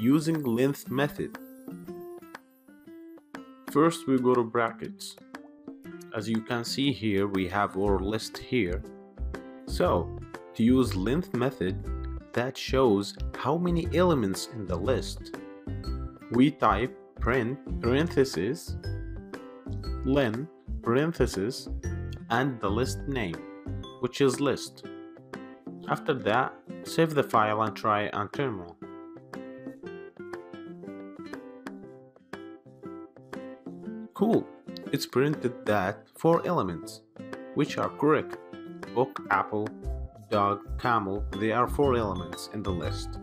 using length method. First we go to brackets. As you can see here we have our list here. So to use length method that shows how many elements in the list. We type print parenthesis len parenthesis and the list name which is list. After that, save the file and try on terminal. Cool, it's printed that four elements, which are correct. Book, apple, dog, camel, they are four elements in the list.